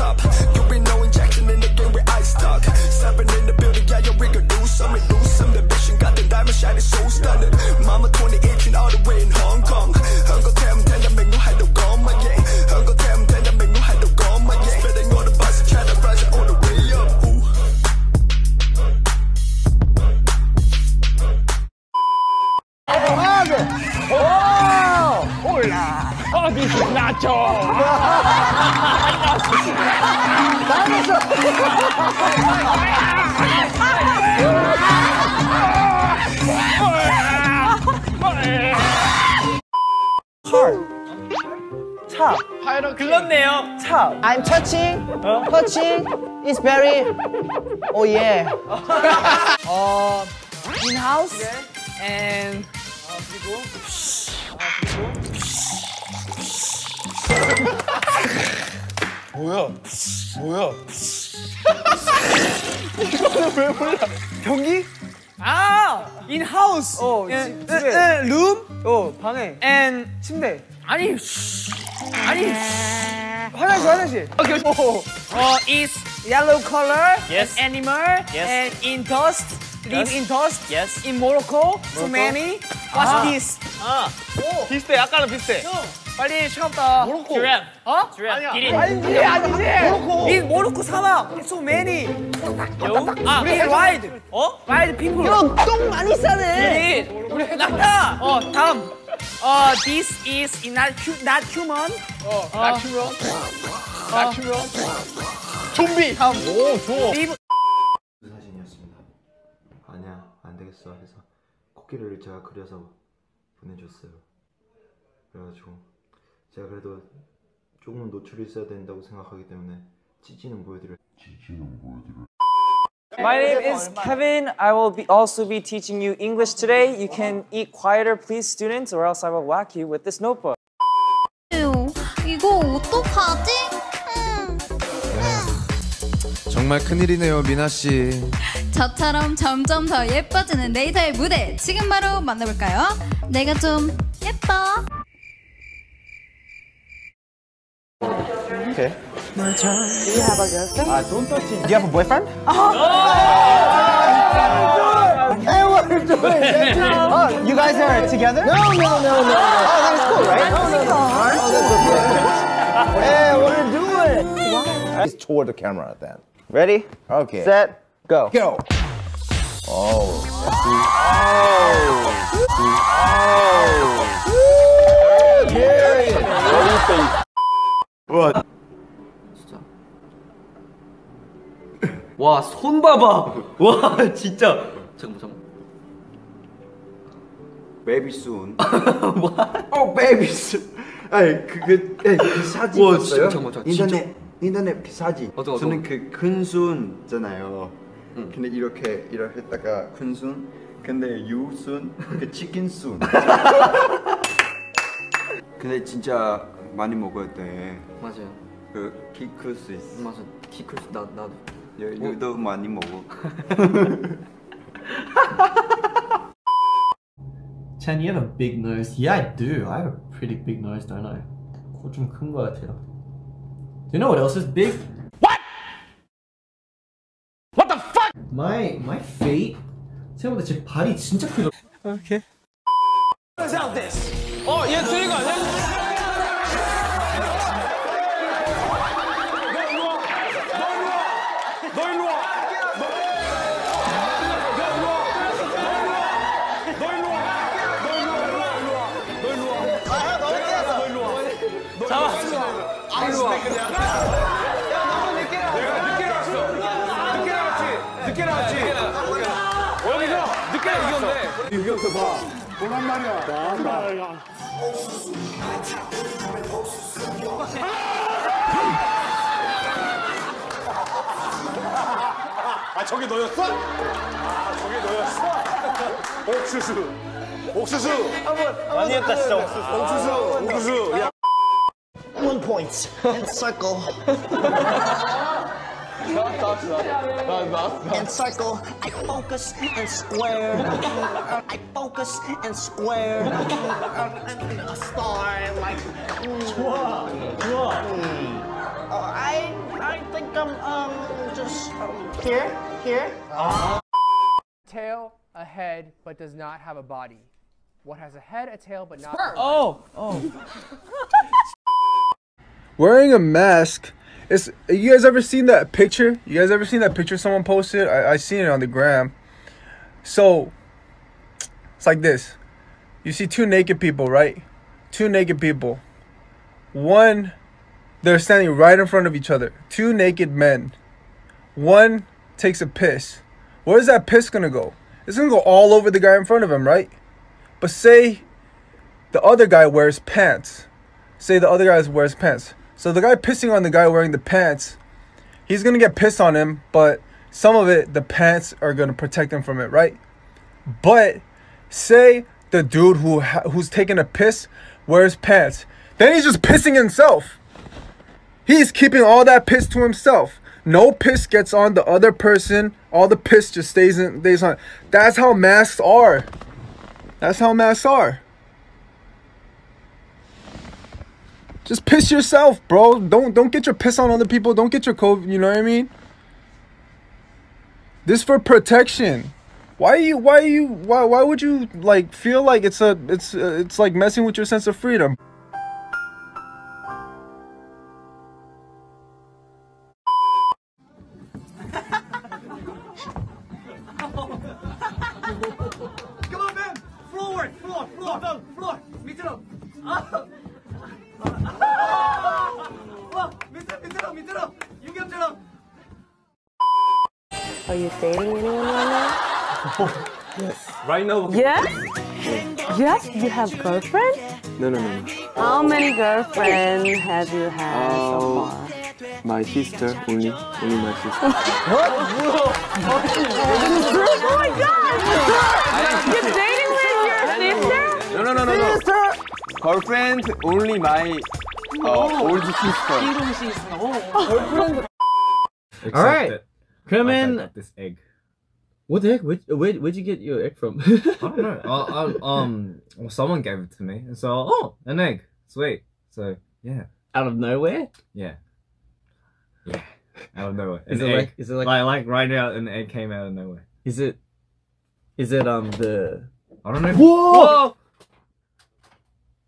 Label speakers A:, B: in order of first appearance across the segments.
A: top. You be no injection in the game with ice stock. Seven in the building, yeah, yo, we could do some. do some. The bitch ain't got the diamond shining so stunning. Mama 28. 나왔죠. 나왔어. 차. 파이로 글렀네요. 차. I'm touching. 어? Touching is very. Oh yeah. 어. In house. 네. And. 아 그리고. 아 그리고. 뭐야? 뭐야? 이거는 왜 몰라? 변기? 아! 인하우스! 어, 예, 집, 집에. 에, 에, 룸? 어, 방에. 앤 침대. 아니, 아니. 화장실, 화장실. 오케이, 오케이. 어, 어 is yellow color, yes. an animal, yes. and in dust. Live yes. in dust. Yes. In Morocco, Morocco. too many. What's 아. this? 아, 오. 비슷해. 아까랑 비슷해. 형. 빨리 시간 없다. 모로코. 주람. 어? 주람. 기린. 아니지, 아니지. 모로코. 이 모로코 사막. s o many. 여우? 아, 우리 라이드. 어? 라이드 핑크. 야똥 많이 싸네. 기린. 우리 낙타. 어, 다음. 어, this is not, not human. 어, 어. not human. 어. Not human. 좀비. 다음. 오, 좋아. 리브. 사진서 코끼리를 제가 그려서 보내줬어요. 그래가지고 제가 그래도 조금은 노출이 있어야 된다고 생각하기 때문에 지지는 보여드려요. 지지는 보여드려요. My name is Kevin. I will be also be teaching you English today. You can eat quieter, please, students, or else I will whack you with this notebook. 이거 어떡하지? 정말 큰일이네요, 미나 씨. 저처럼 점점 더 예뻐지는 레이더의 무대 지금 바로 만나볼까요? 내가 좀 예뻐. Okay. My turn. Do you have a girlfriend? Uh, don't touch him. Do you have a boyfriend? Oh! oh! Hey, what are you doing? oh, you guys are together? No, no, no, no. Oh, that was cool, right? No, no, no. Oh, that's okay. hey, what are you doing? Why? He's toward the camera then. Ready? Okay. Set. Go. Go. Oh. Oh. Oh. Yeah. What do you think? What? 와, 손 봐봐. 와, 진짜. 잠깐만, 잠깐만. baby soon. 어, baby soon. 아니 그그 그, 그, 그 사진 와, 봤어요? 진짜, 잠깐만, 잠깐만, 인터넷 인터넷 그 사진. 어떡, 어떡. 저는 그 큰손잖아요. 응. 근데 이렇게 이렇게 했다가 큰손. 근데 유순 그 치킨순. 근데 진짜 많이 먹어야 돼. 맞아요. 그키 클수 있어. 맞아, 키클 수, 나도. 여기도 많이 먹어. Chen, you have a big nose. Yeah, I do. I have a pretty big nose, don't I? 좀큰것 같아요. Do you know what else is big? What? What the fuck? My my feet. 생각보다 제 발이 진짜 크죠. 오케이. Okay. Let's out this. 어, 얘 들린 거 아니야? 그냥. 야, 너무 늦게 나왔어. 내가 늦게 나왔어. 늦게 나왔지. 늦게 나왔지. 여기서 늦게 나왔어. 유격 봐. 보란 말이야. 나, 나. 아, 저게 너였어? 아, 저게 너였어? 옥수수. 옥수수. 많이 했다, 진짜 옥수수. 옥수수. 옥수수. balloon points and circle. And circle, I focus and square. I focus and square. and a star, like. What? Hmm. What? Oh, I, I think I'm um, just um, here, here. Uh. Tail, a head, but does not have a body. What has a head, a tail, but not? Oh, oh. wearing a mask is you guys ever seen that picture you guys ever seen that picture someone posted i, I seen it on the gram so it's like this you see two naked people right two naked people one they're standing right in front of each other two naked men one takes a piss where's that piss gonna go it's gonna go all over the guy in front of him right but say the other guy wears pants say the other guy wears pants so the guy pissing on the guy wearing the pants, he's gonna get pissed on him, but some of it, the pants are gonna protect him from it, right? But say the dude who who's taking a piss wears pants, then he's just pissing himself. He's keeping all that piss to himself. No piss gets on the other person. All the piss just stays in stays on. That's how masks are. That's how masks are. Just piss yourself, bro. Don't don't get your piss on other people. Don't get your COVID. You know what I mean? This for protection. Why you? Why you? Why? Why would you like feel like it's a? It's uh, it's like messing with your sense of freedom. Right now. Yes? Yes? You have girlfriend? No, no, no, How many girlfriends have you had so oh, far? My sister, only, only my sister. Oh my god! You're dating with your sister? No, no, no, no, no. Sister. Girlfriend, only my uh, old sister. All right. Come in. I This egg. What the heck? Where, where, where'd you get your egg from? I don't know. I, I, um, well, someone gave it to me, and so oh, an egg, sweet. So yeah. Out of nowhere. Yeah. Yeah. Out of nowhere. An is it egg. like? Is it like, like? Like right now, an egg came out of nowhere. Is it? Is it um the? I don't know. Whoa! Whoa!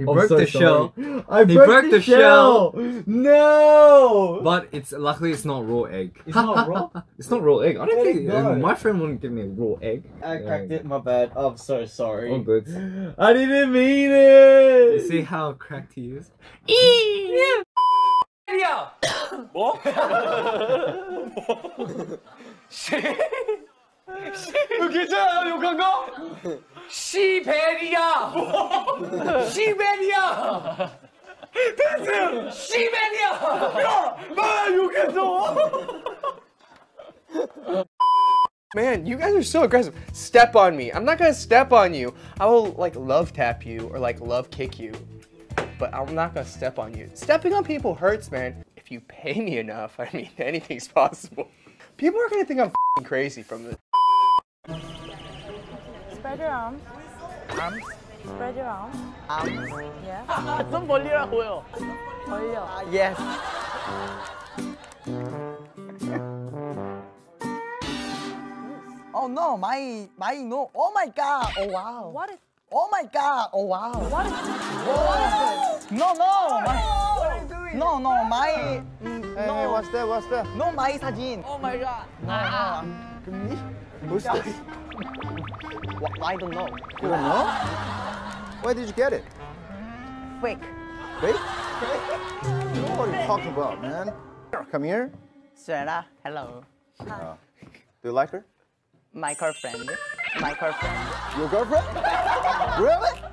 A: He I'm oh, broke so the sorry. shell. I he broke, broke the, the shell. No. But it's luckily it's not raw egg. It's not raw. it's not raw egg. I don't think uh, my friend wouldn't give me a raw egg. I cracked it. My bad. I'm so sorry. All good. I didn't mean it. You see how cracked he is? yeah. 뭐? 뭐? 씨? 시베리아! 시베리아! 패스! 시베리아! 야! 나 욕했어! Man, you guys are so aggressive. Step on me. I'm not gonna step on you. I will like love tap you or like love kick you, but I'm not gonna step on you. Stepping on people hurts, man. If you pay me enough, I mean, anything's possible. People are gonna think I'm crazy from this. Spread your arms. Arms? Spread your arms. Arms? Yeah. 아, 손 벌리라고요. 벌려. 아, yes. oh no, my, my no. Oh my god. Oh wow. What is Oh my god! Oh wow! What is this? What is this? No, no! My... What are you doing? No, no, my... Mm, hey, no. hey, what's that? What's that? No, my 사진. Oh my god. 아. 금리? 뭐지? Well, I don't know. You don't know? Where did you get it? Fake. Fake? Fake? You know what you're talking about, man. Come here. Sarah, hello. Hi. Uh, do you like her? My girlfriend. My girlfriend. Your girlfriend? really?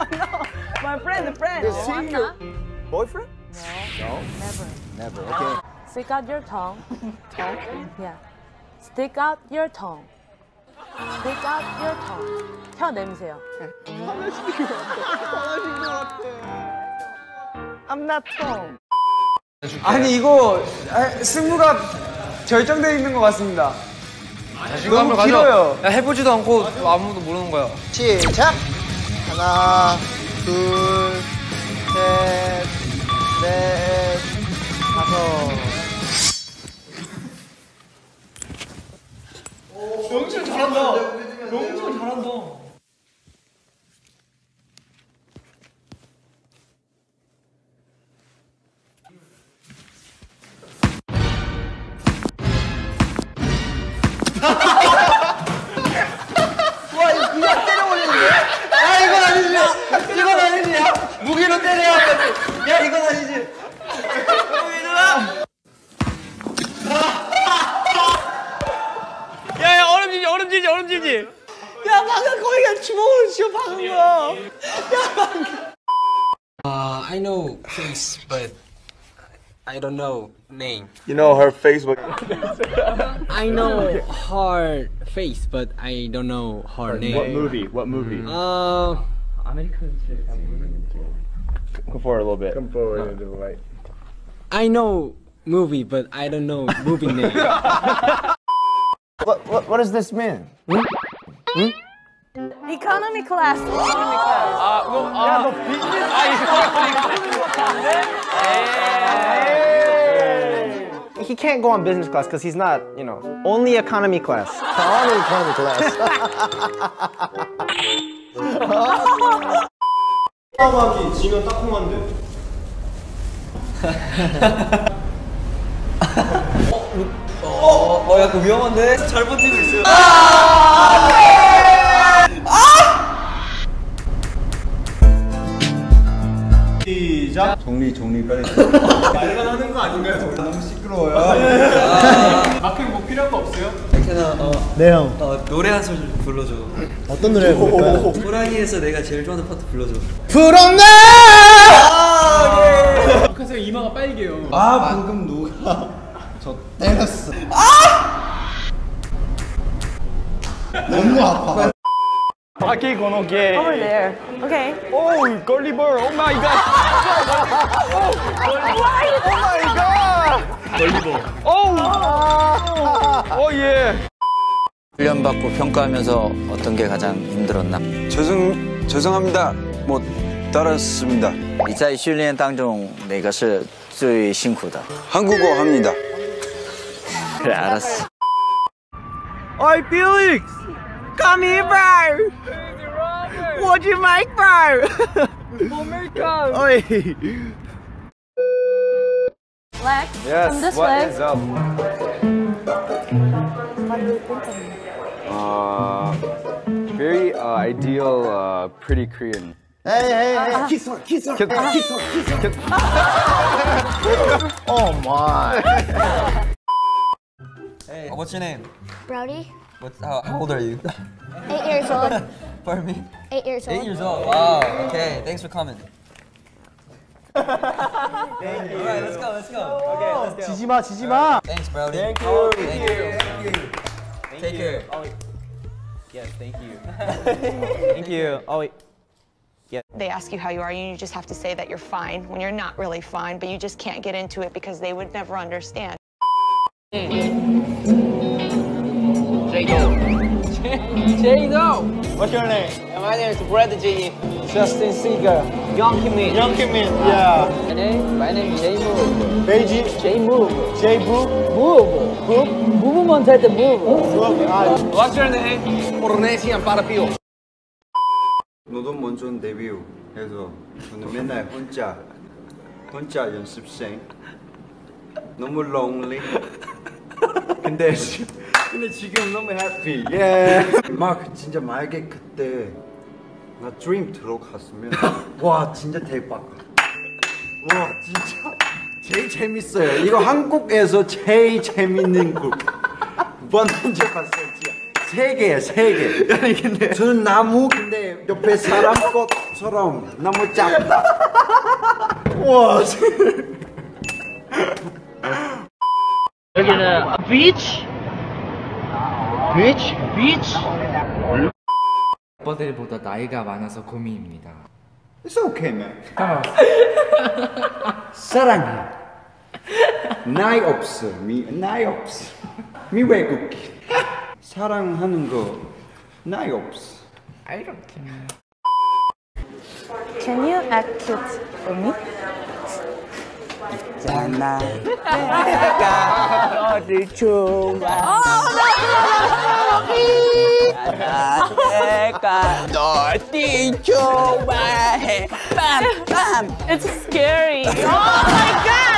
A: Oh, no, my friend, friend. Is he your boyfriend? No. No? Never. Never, okay. Stick out your tongue. tongue? Yeah. Stick out your tongue. 진짜 어 혀. 펴 냄새요. 화내시는 것 같아. 화내시는 것 같아. I'm not Tom. 아니 이거 아, 승부가 결정되어 있는 것 같습니다. 아, 너무 가자. 길어요. 야, 해보지도 않고 아 아무도 모르는 거야. 시작! 하나, 둘, 셋, 넷, 다섯.
B: 명준 잘한다. 명준 잘한다.
A: 하하 face, but I don't know name. You know her Facebook. I know her face, but I don't know her name. What movie? What movie? Uh, Come forward a little bit. Come forward into the light. I know movie, but I don't know movie name. what, what, what does this mean? Hmm? Hmm? Economy class. Economy class. 아, 그럼 아, 야, 너 비즈니스 아, He can't go on business class because he's not, you know, only economy class. only economy class. 까마귀 지면 딱콩한데. 어, 어, 어, 약간 위험한데? 잘 버티고 있어요. 시작. 정리 정리 빨리. 말만 하는 거 아닌가요? 너무 시끄러워요. 아, 네. 아. 마크 뭐 필요한 거 없어요? 백현아 어, 네 형. 어, 노래 한 소절 불러줘. 어떤 노래 부를까요? 호랑이에서 내가 제일 좋아하는 파트 불러줘. 푸른가. 마크에 아, 네. 이마가 빨개요. 아 방금 누가 저 때렸어. 아! 너무 아파. Aquí conoce. Over there. Okay. Oh, curly bird. Oh my god. oh, curly bird. Oh my god. Curly bird. Oh. Oh yeah. 훈련 받고 평가하면서 어떤 게 가장 힘들었나? 죄송 죄송합니다. 뭐 따랐습니다. 이자 훈련 当中哪个是最辛苦的? 한국어 합니다. 그래 알았어. 아이 필릭스. Come here, bro. What'd you make, bro? Momentum. Oi. Lex, yes, come this what way. Is up? What Uh, very uh, ideal, uh, pretty Korean. Hey, hey, hey! Uh, kiss her, kiss her, kiss her. Kiss her. oh my! hey, uh, what's your name? Brody. What's how, how old are you?
B: Eight years old.
A: Pardon me? Eight years old. Eight years old. Wow. Okay. Thanks for coming. Thank you. All right, let's go. Let's go. Okay, let's go. 지지마, 지지마. Thanks, bro. Thank you. thank, thank you. Thank you. Thank Take you. care. Oh, yes, thank you. thank you. Oh, wait. Yeah. They ask you how you are, and you just have to say that you're fine when you're not really fine, but you just can't get into it because they would never understand. Mm. J-Do. J-Do. What's your name? And my name is Brad G. Justin Seeger. Young Kim Min. Young Kim Min, yeah. My name, my name is J-Move. J-G? J-Move. J-Move? Move. Move? Movement 할때 move. Move. What's your name? Ornesian Parapio. 너도 먼저 데뷔 해서 저는 맨날 혼자 혼자 연습생 너무 lonely 근데 근데 지금 너무 해 a 예. 막 진짜 만약에 그때 나 드림 들어갔으면 와 진짜 대박. 와 진짜 제일 재밌어요. 이거 한국에서 제일 재밌는 곡. 번째 뭐 봤어요. 세 개야 세 개. 아니 근데 저는 나무 근데 옆에 사람 것처럼 나무 작다. 와. 여기는 beach. bitch, bitch. 오빠들보다 나이가 많아서 고민입니다. It's okay, man. 사랑해. 나이 없어. 미, 나이 없어. 미 외국인. 사랑하는 거 나이 없어. I don't care. Can you act cute for me? Oh, it's scary. Oh, my God.